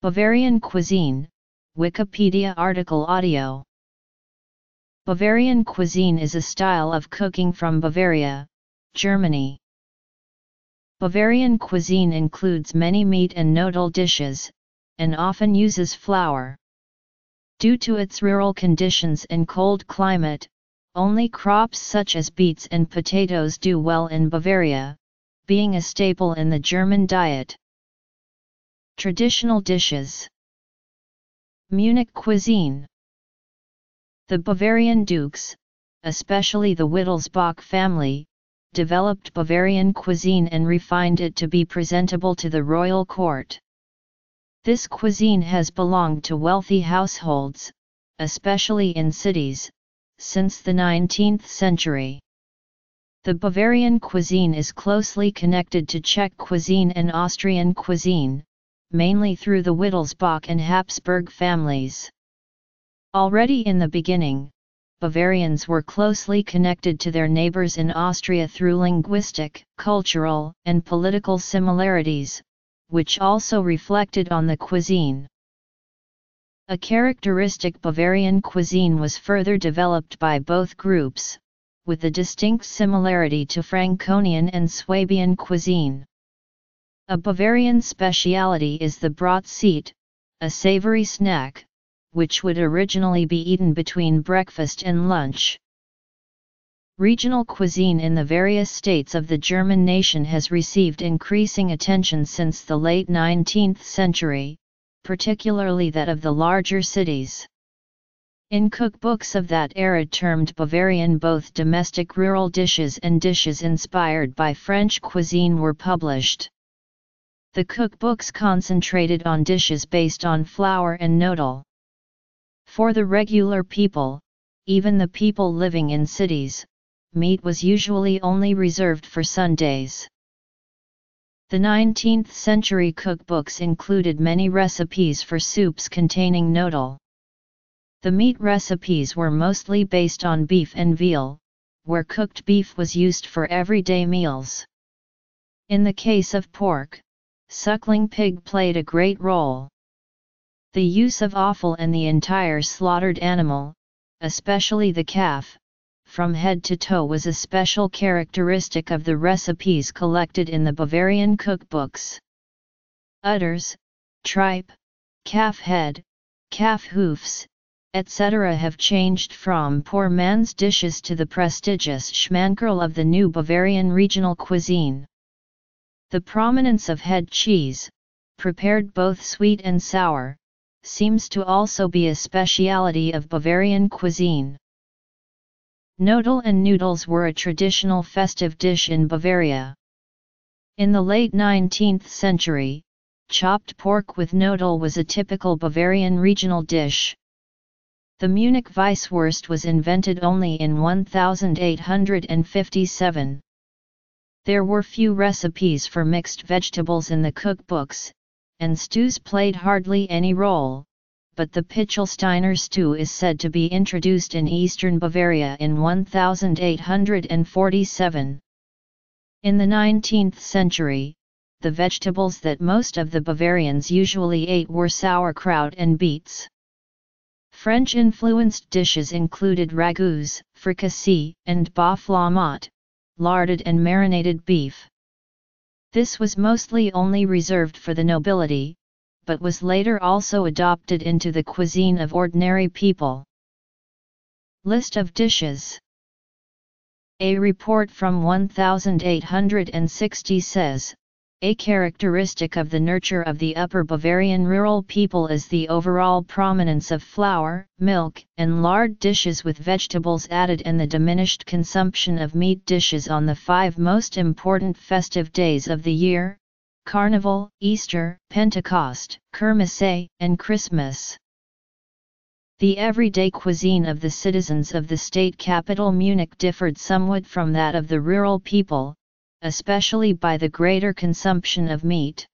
Bavarian cuisine, Wikipedia article audio. Bavarian cuisine is a style of cooking from Bavaria, Germany. Bavarian cuisine includes many meat and noodle dishes, and often uses flour. Due to its rural conditions and cold climate, only crops such as beets and potatoes do well in Bavaria, being a staple in the German diet. Traditional dishes Munich cuisine The Bavarian dukes, especially the Wittelsbach family, developed Bavarian cuisine and refined it to be presentable to the royal court. This cuisine has belonged to wealthy households, especially in cities, since the 19th century. The Bavarian cuisine is closely connected to Czech cuisine and Austrian cuisine, mainly through the Wittelsbach and Habsburg families. Already in the beginning, Bavarians were closely connected to their neighbors in Austria through linguistic, cultural, and political similarities, which also reflected on the cuisine. A characteristic Bavarian cuisine was further developed by both groups, with a distinct similarity to Franconian and Swabian cuisine. A Bavarian speciality is the Brotzeit, a savory snack, which would originally be eaten between breakfast and lunch. Regional cuisine in the various states of the German nation has received increasing attention since the late 19th century, particularly that of the larger cities. In cookbooks of that era termed Bavarian both domestic rural dishes and dishes inspired by French cuisine were published. The cookbooks concentrated on dishes based on flour and noodle. For the regular people, even the people living in cities, meat was usually only reserved for Sundays. The 19th century cookbooks included many recipes for soups containing noodle. The meat recipes were mostly based on beef and veal, where cooked beef was used for everyday meals. In the case of pork, suckling pig played a great role. The use of offal and the entire slaughtered animal, especially the calf, from head to toe was a special characteristic of the recipes collected in the Bavarian cookbooks. Udders, tripe, calf head, calf hoofs, etc. have changed from poor man's dishes to the prestigious Schmankerl of the new Bavarian regional cuisine. The prominence of head cheese, prepared both sweet and sour, seems to also be a speciality of Bavarian cuisine. Knödel and noodles were a traditional festive dish in Bavaria. In the late 19th century, chopped pork with knödel was a typical Bavarian regional dish. The Munich Weisswurst was invented only in 1857. There were few recipes for mixed vegetables in the cookbooks, and stews played hardly any role, but the Pichelsteiner stew is said to be introduced in eastern Bavaria in 1847. In the 19th century, the vegetables that most of the Bavarians usually ate were sauerkraut and beets. French-influenced dishes included ragouts, fricassee, and bœuf larded and marinated beef. This was mostly only reserved for the nobility, but was later also adopted into the cuisine of ordinary people. List of dishes A report from 1860 says, a characteristic of the nurture of the Upper Bavarian rural people is the overall prominence of flour, milk, and lard dishes with vegetables added and the diminished consumption of meat dishes on the five most important festive days of the year, Carnival, Easter, Pentecost, Kermesse, and Christmas. The everyday cuisine of the citizens of the state capital Munich differed somewhat from that of the rural people, especially by the greater consumption of meat.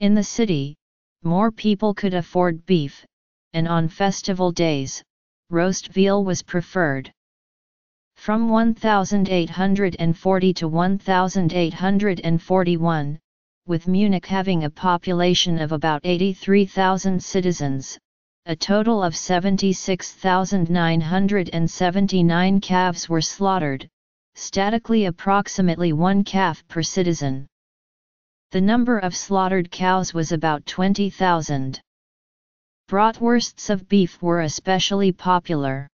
In the city, more people could afford beef, and on festival days, roast veal was preferred. From 1840 to 1841, with Munich having a population of about 83,000 citizens, a total of 76,979 calves were slaughtered, statically approximately one calf per citizen. The number of slaughtered cows was about 20,000. Bratwursts of beef were especially popular.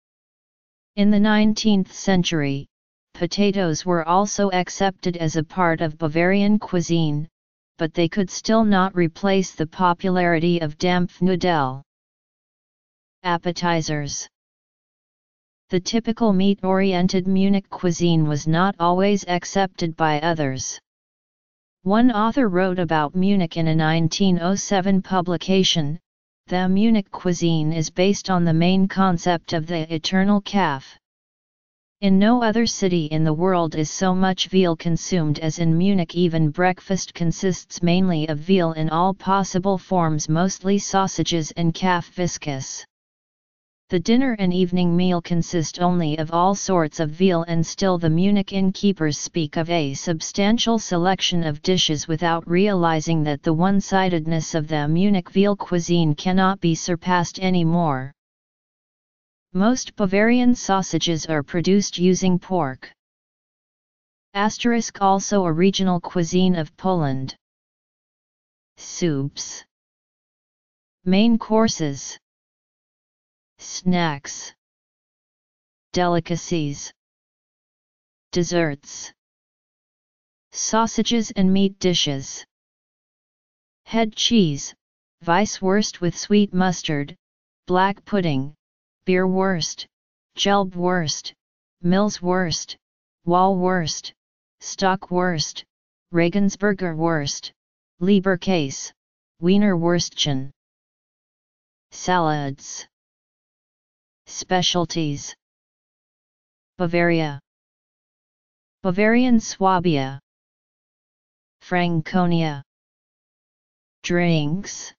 In the 19th century, potatoes were also accepted as a part of Bavarian cuisine, but they could still not replace the popularity of Dampfnudel. Appetizers The typical meat-oriented Munich cuisine was not always accepted by others. One author wrote about Munich in a 1907 publication, The Munich cuisine is based on the main concept of the eternal calf. In no other city in the world is so much veal consumed as in Munich even breakfast consists mainly of veal in all possible forms mostly sausages and calf viscous. The dinner and evening meal consist only of all sorts of veal and still the Munich innkeepers speak of a substantial selection of dishes without realizing that the one-sidedness of the Munich veal cuisine cannot be surpassed anymore. Most Bavarian sausages are produced using pork. Asterisk also a regional cuisine of Poland. Soups. Main courses. Snacks. Delicacies. Desserts. Sausages and meat dishes. Head cheese, vice Weisswurst with sweet mustard, black pudding, Bierwurst, Gelbwurst, Milzwurst, Wollwurst, Stockwurst, Regensburger Wurst, Leberkäse, Wiener Wurstchen. Salads. Specialties. Bavaria. Bavarian Swabia. Franconia. Drinks.